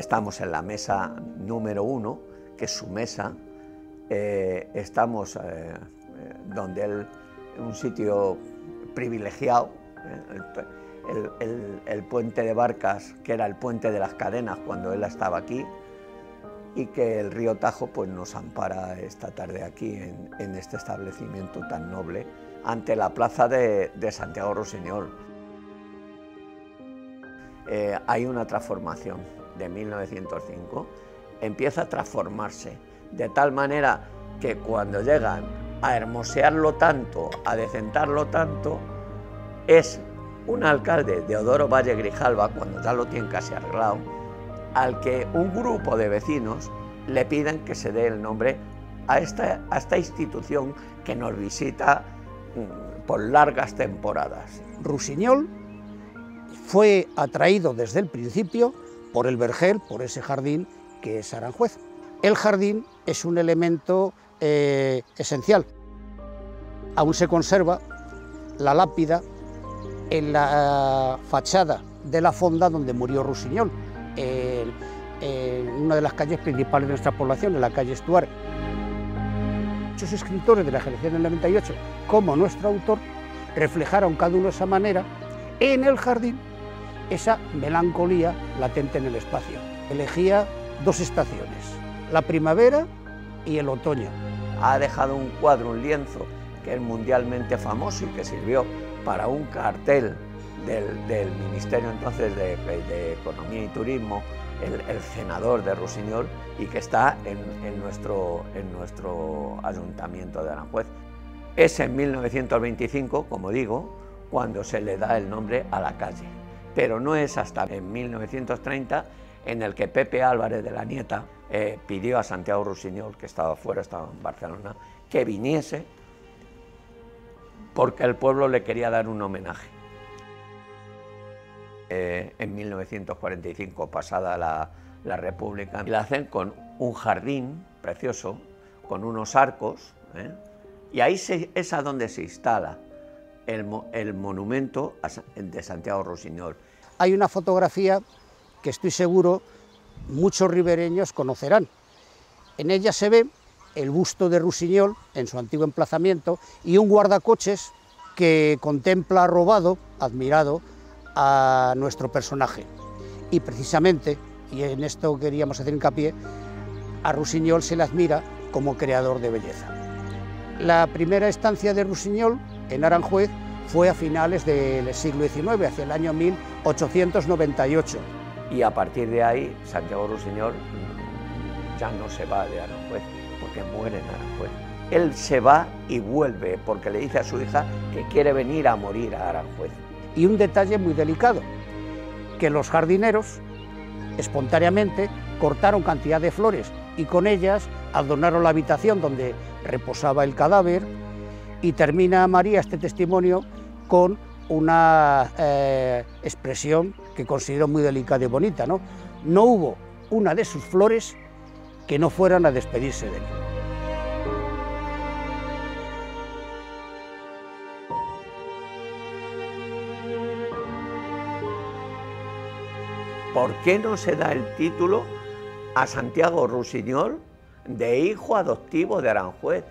Estamos en la mesa número uno, que es su mesa. Eh, estamos eh, eh, donde él, en un sitio privilegiado, el, puente de barcas, que era el puente de las cadenas cuando él estaba aquí, y que el río Tajo pues, nos ampara esta tarde aquí en, este establecimiento tan noble ante la plaza de, Santiago Rossinyol. hay una transformación de 1905, empieza a transformarse, de tal manera que cuando llegan a hermosearlo tanto, a decentarlo tanto, es un alcalde, Deodoro Valle Grijalva, cuando ya lo tiene casi arreglado, al que un grupo de vecinos le piden que se dé el nombre a esta, a esta institución que nos visita mm, por largas temporadas. Rusiñol fue atraído desde el principio por el vergel, por ese jardín que es Aranjuez. El jardín es un elemento eh, esencial. Aún se conserva la lápida en la fachada de la fonda donde murió Rusiñol, en una de las calles principales de nuestra población, en la calle Estuar. Muchos escritores de la generación del 98, como nuestro autor, reflejaron cada uno esa manera en el jardín esa melancolía latente en el espacio. Elegía dos estaciones, la primavera y el otoño. Ha dejado un cuadro, un lienzo, que es mundialmente famoso y que sirvió para un cartel del, Ministerio entonces de, Economía y Turismo, el, senador de Rusiñol, y que está en, nuestro, en nuestro ayuntamiento de Aranjuez. Es en 1925, como digo, cuando se le da el nombre a la calle pero no es hasta en 1930 en el que Pepe Álvarez de la Nieta eh, pidió a Santiago Rusiñol, que estaba fuera, estaba en Barcelona, que viniese porque el pueblo le quería dar un homenaje. Eh, en 1945, pasada la, República, la hacen con un jardín precioso, con unos arcos, ¿eh? y ahí es a donde se instala el, monumento de Santiago Rosiñol. Hay una fotografía que estoy seguro muchos ribereños conocerán. En ella se ve el busto de Rusiñol en su antiguo emplazamiento y un guardacoches que contempla robado, admirado, a nuestro personaje. Y precisamente, y en esto queríamos hacer hincapié, a Rusiñol se le admira como creador de belleza. La primera estancia de Rusiñol en Aranjuez fue a finales del siglo XIX, hacia el año 1898. Y a partir de ahí, Santiago Rusiñol ya no se va de Aranjuez, porque muere en Aranjuez. Él se va y vuelve porque le dice a su hija que quiere venir a morir a Aranjuez. Y un detalle muy delicado, que los jardineros espontáneamente cortaron cantidad de flores y con ellas adornaron la habitación donde reposaba el cadáver, y termina María este testimonio con una eh, expresión que considero muy delicada y bonita. ¿no? no hubo una de sus flores que no fueran a despedirse de él. ¿Por qué no se da el título a Santiago Rusiñol de hijo adoptivo de Aranjuez?